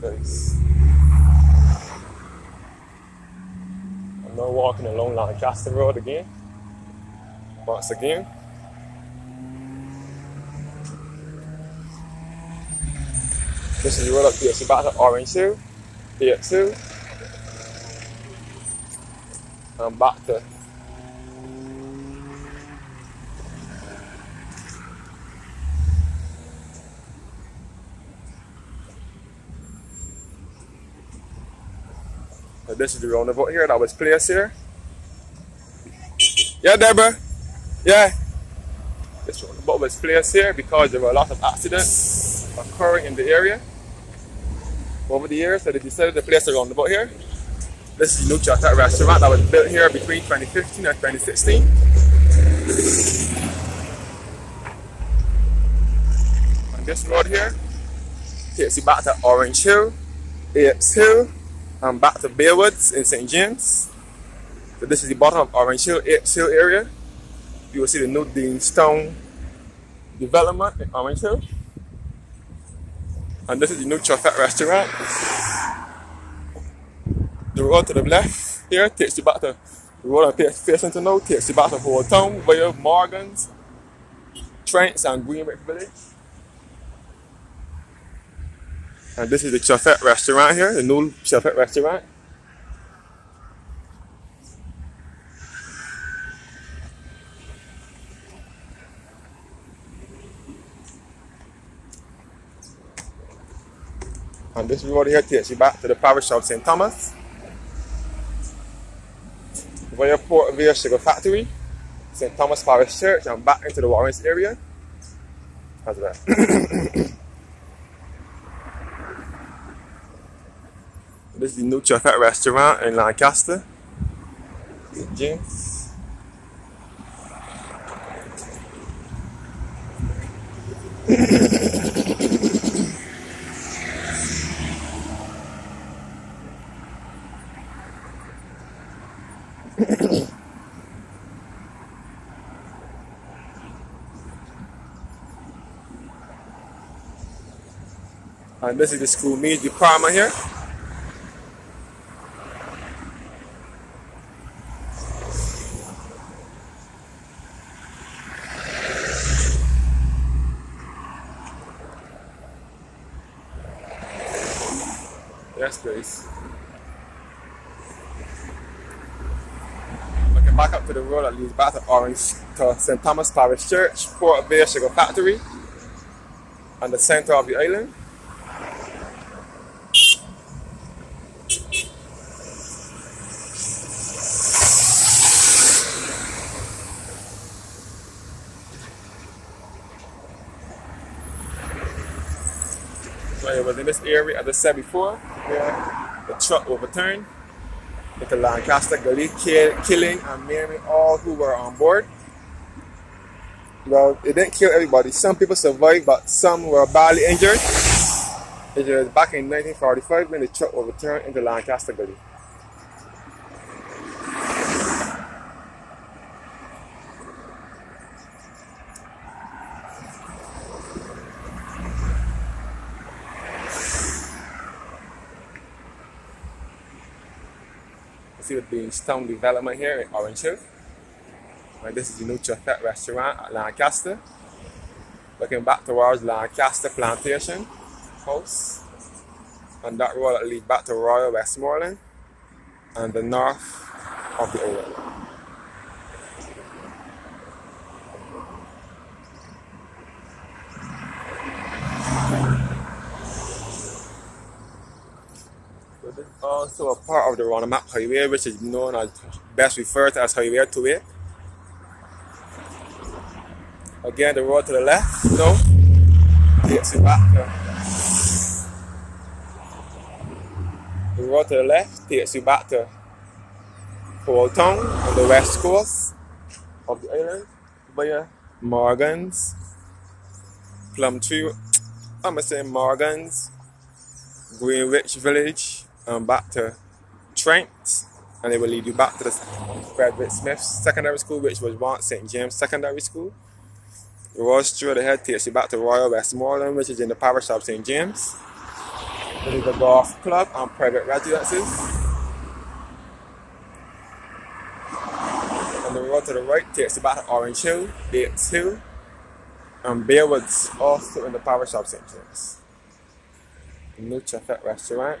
I'm now walking along Lancaster Road again. Once again. This is the road up here. It's about to Orange Hill. Here too. I'm back to this is the roundabout here that was placed here. Yeah, Deborah? Yeah. This roundabout was placed here because there were a lot of accidents occurring in the area over the years. So they decided to place a roundabout here. This is the New Chefette restaurant that was built here between 2015 and 2016. And this road here takes you back to Orange Hill, Apes Hill, and back to Bearwoods in St. James. So this is the bottom of Orange Hill, Hill area. You will see the new Deanstown development in Orange Hill. And this is the new Chefette restaurant. The road to the left here takes you back to the road I'm facing to now takes you back to Old Town where Morgan's, Trent's and Greenwich Village. And this is the Chefette restaurant here, the new Chefette restaurant. And this road here takes you back to the parish of St. Thomas. Via Port Vale Sugar Factory, St. Thomas Parish Church, and back into the Warrens area. How's that? this is the new Chefette restaurant in Lancaster. James. and this is the school meat department here. Yes, please. Looking back up to the road that leads back to Orange to St. Thomas Parish Church, Port Vale Sugar Factory, and the center of the island. So it was in this area, as I said before, the truck overturned the Lancaster Gully, kill, killing and maiming all who were on board. Well, it didn't kill everybody. Some people survived, but some were badly injured. It was back in 1945 when the truck overturned into Lancaster Gully. See the development here in Orange Hill. And this is the new Chefette restaurant at Lancaster. Looking back towards Lancaster Plantation House. And that road that leads back to Royal Westmoreland and the north of the island. Also a part of the Ronald Mapp Highway, which is known as best referred to as Highway 2A. Again, the road to the left, no, takes you back the road to the left takes you back to Old Town on the west coast of the island via Morgan's, Plumtree, I'm gonna say Morgan's, Greenwich Village, and back to Trent, and it will lead you back to the Frederick Smith Secondary School, which was once St. James Secondary School. The road straight ahead takes you back to Royal Westmoreland, which is in the parish of St. James. This is the golf club and private residences. And the road to the right takes you back to Orange Hill, Apes Hill, and Bearwoods, also in the power shops entrance. The new Chefette restaurant.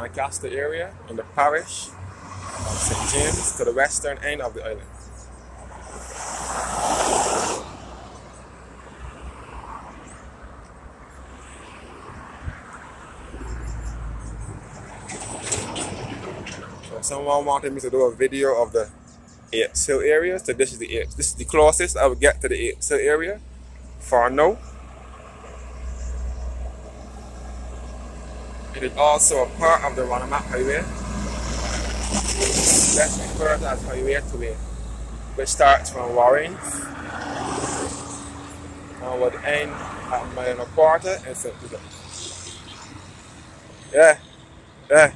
Lancaster area in the parish of St. James to the western end of the island. So someone wanted me to do a video of the Apes Hill area, so this is the. This is the closest I would get to the Apes Hill area for now. It is also a part of the Ronald Mapp Highway. That's referred as Highway 2 which starts from Warren and would end at mile quarter St. Yeah, yeah.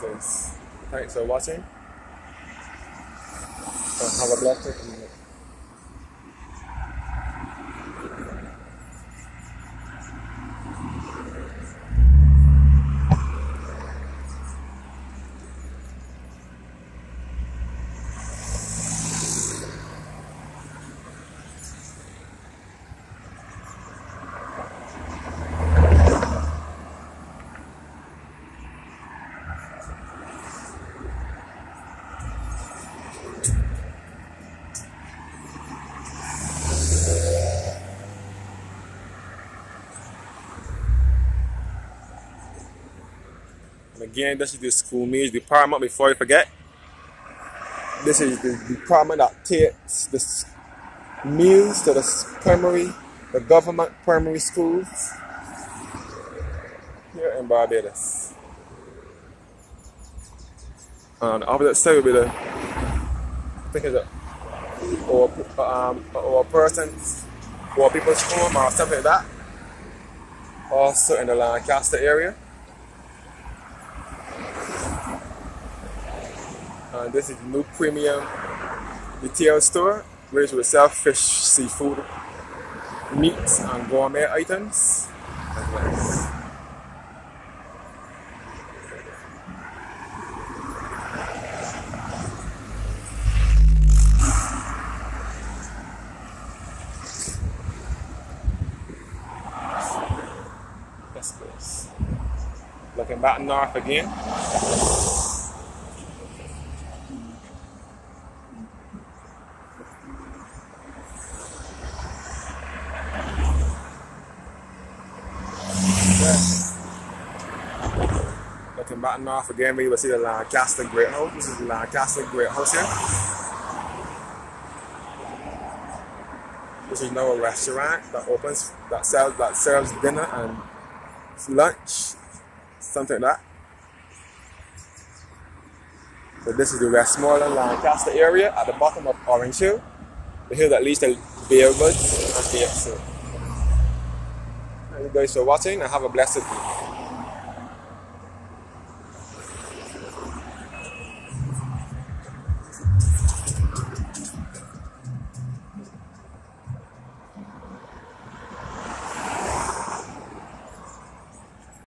This. Thanks for watching. So have a blessed. And again, this is the school meals department before you forget. This is the department that takes the meals to the primary, the government primary schools here in Barbados. And the opposite side will be the, I think it's a, or, um, or persons, or people's home or something like that. Also in the Lancaster area. And this is the new premium retail store, which will sell fish, seafood, meats, and gourmet items. as well. Looking back north again. Back north again, we will see the Lancaster Great House. This is the Lancaster Great House here. This is now a restaurant that opens, that sells, that serves dinner and lunch, something like that. So this is the Westmoreland Lancaster area at the bottom of Orange Hill, the hill that leads to Bearwoods and KFC. Thank you guys for watching and have a blessed week.